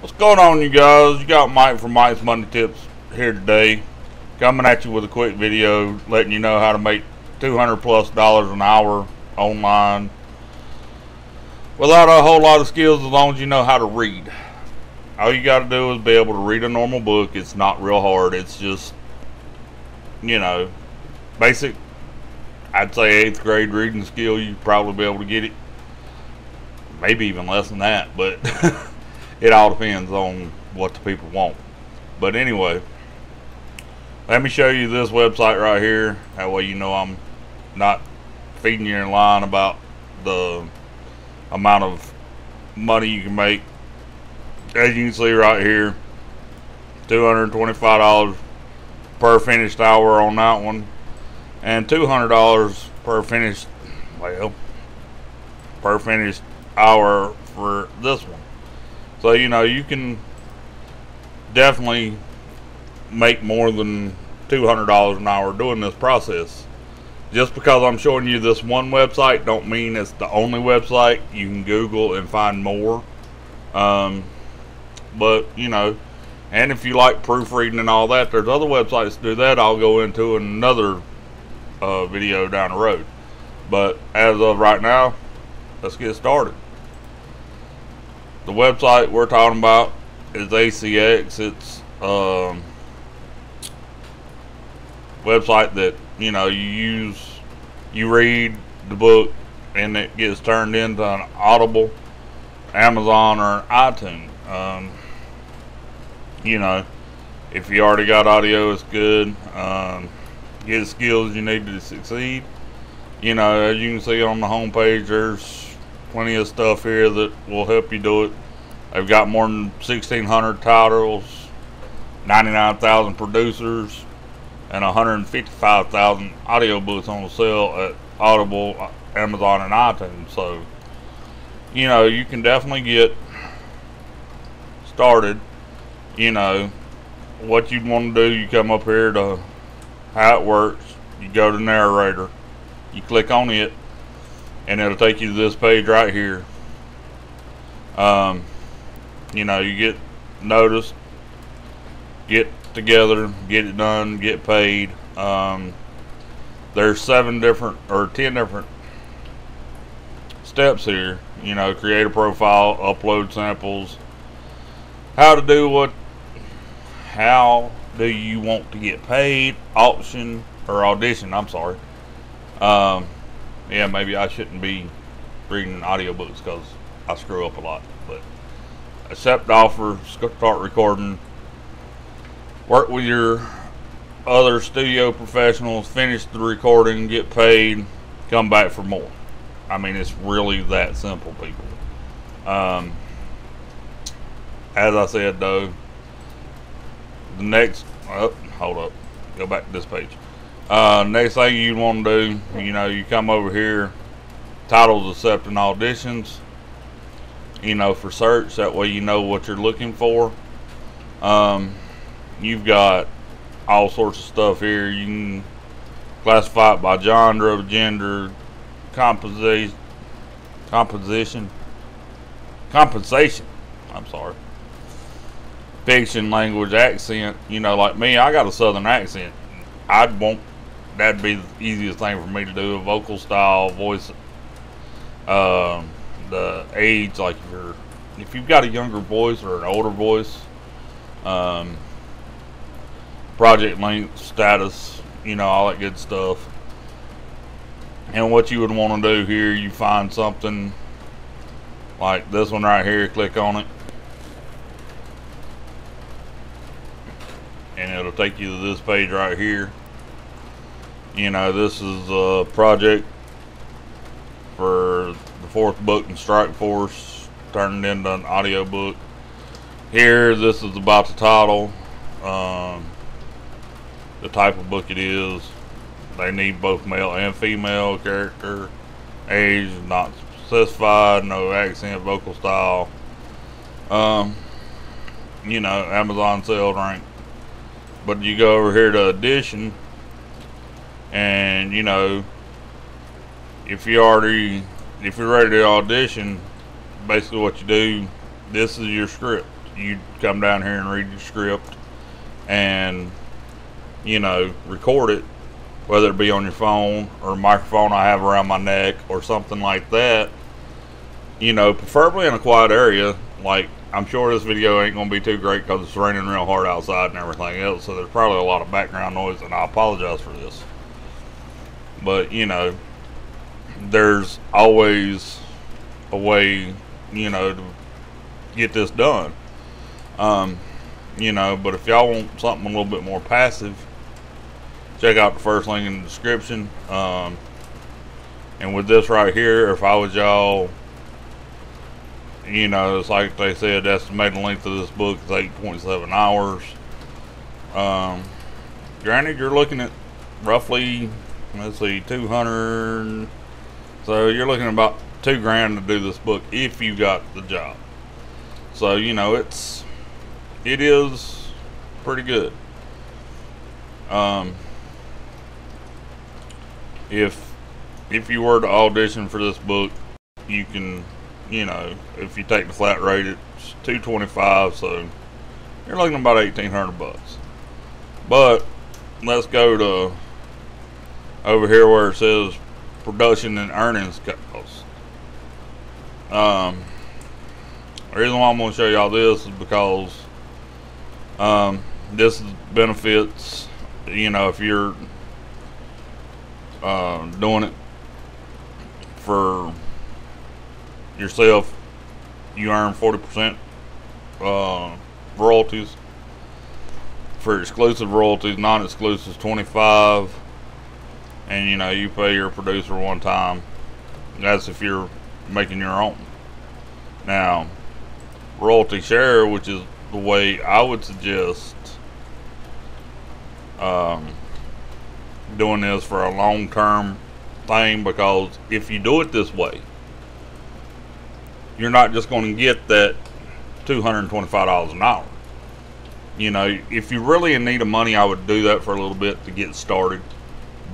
What's going on, you guys? You got Mike from Mike's Money Tips here today, coming at you with a quick video letting you know how to make 200 plus dollars an hour online without a whole lot of skills as long as you know how to read. All you got to do is be able to read a normal book. It's not real hard. It's just, you know, basic, I'd say eighth grade reading skill. You probably be able to get it. Maybe even less than that, but it all depends on what the people want. But anyway, let me show you this website right here. That way you know I'm not feeding you in line about the amount of money you can make. As you can see right here, $225 per finished hour on that one, and $200 per finished, well, per finished hour for this one. So, you know, you can definitely make more than $200 an hour doing this process. Just because I'm showing you this one website don't mean it's the only website. You can Google and find more. Um, but, you know, and if you like proofreading and all that, there's other websites to do that. I'll go into another uh, video down the road. But as of right now, let's get started. The website we're talking about is ACX. It's um, website that you know you use, you read the book, and it gets turned into an Audible, Amazon, or iTunes. Um, you know, if you already got audio, it's good. Um, get the skills you need to succeed. You know, as you can see on the homepage, there's plenty of stuff here that will help you do it. I've got more than 1,600 titles, 99,000 producers, and 155,000 audio audiobooks on sale at Audible, Amazon, and iTunes. So, you know, you can definitely get started. You know, what you'd want to do, you come up here to how it works. You go to narrator, you click on it, and it'll take you to this page right here. Um, you know, you get noticed, get together, get it done, get paid. Um, there's seven different or ten different steps here. You know, create a profile, upload samples, how to do what, how do you want to get paid, option or audition. I'm sorry. Um, yeah, maybe I shouldn't be reading audiobooks because I screw up a lot. But accept offer, start recording, work with your other studio professionals, finish the recording, get paid, come back for more. I mean, it's really that simple, people. Um, as I said, though, the next, oh, hold up, go back to this page. Uh, next thing you want to do, you know, you come over here, titles accepting auditions, you know, for search. That way you know what you're looking for. Um, you've got all sorts of stuff here. You can classify it by genre, gender, composition, composition, compensation. I'm sorry. Fiction, language, accent. You know, like me, I got a southern accent. I'd want that'd be the easiest thing for me to do. A vocal style, voice, um, the age. Like if you're if you've got a younger voice or an older voice, um, project length, status, you know, all that good stuff. And what you would want to do here, you find something like this one right here, click on it. And it'll take you to this page right here. You know, this is a project for the fourth book in Strike Force, turned into an audio book. Here, this is about the title. Um, the type of book it is. They need both male and female character. Age not specified. No accent, vocal style. Um, you know, Amazon sales rank. But you go over here to edition, and you know, if you already, if you're ready to audition, basically what you do, this is your script. you come down here and read your script and you know record it whether it be on your phone or a microphone I have around my neck or something like that you know preferably in a quiet area like I'm sure this video ain't gonna be too great because it's raining real hard outside and everything else so there's probably a lot of background noise and I apologize for this but you know there's always a way you know to get this done um, you know, but if y'all want something a little bit more passive, check out the first link in the description. Um, and with this right here, if I was y'all, you know, it's like they said, estimated length of this book is 8.7 hours. Um, granted, you're looking at roughly, let's see, 200. So you're looking about two grand to do this book if you got the job. So, you know, it's it is pretty good. Um, if if you were to audition for this book, you can, you know, if you take the flat rate, it's two twenty five. So you're looking about eighteen hundred bucks. But let's go to over here where it says production and earnings costs. Um, the reason why I'm going to show y'all this is because um, this benefits, you know, if you're uh, doing it for yourself, you earn 40% uh, royalties. For exclusive royalties, non-exclusive 25 and you know you pay your producer one time that's if you're making your own now royalty share which is the way I would suggest um, doing this for a long term thing because if you do it this way, you're not just going to get that $225 an hour. You know, if you really in need of money, I would do that for a little bit to get started.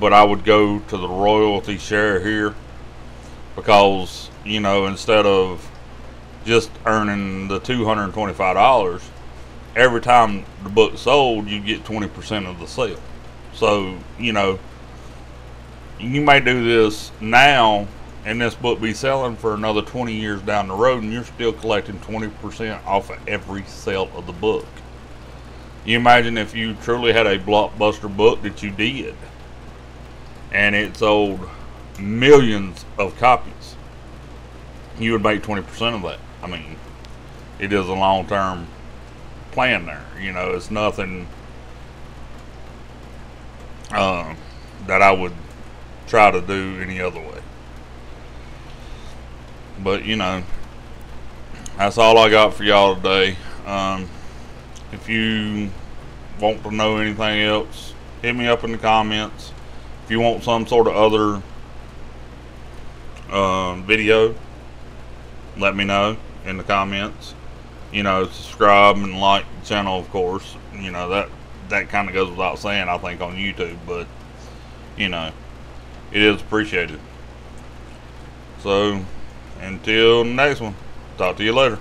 But I would go to the royalty share here because, you know, instead of just earning the $225 every time the book sold you get 20% of the sale. So you know you may do this now and this book be selling for another 20 years down the road and you're still collecting 20% off of every sale of the book. You imagine if you truly had a blockbuster book that you did and it sold millions of copies you would make 20% of that I mean, it is a long term plan there. You know, it's nothing uh, that I would try to do any other way. But, you know, that's all I got for y'all today. Um, if you want to know anything else, hit me up in the comments. You want some sort of other uh, video, let me know in the comments. You know, subscribe and like the channel, of course. You know, that that kind of goes without saying, I think, on YouTube. But, you know, it is appreciated. So, until next one, talk to you later.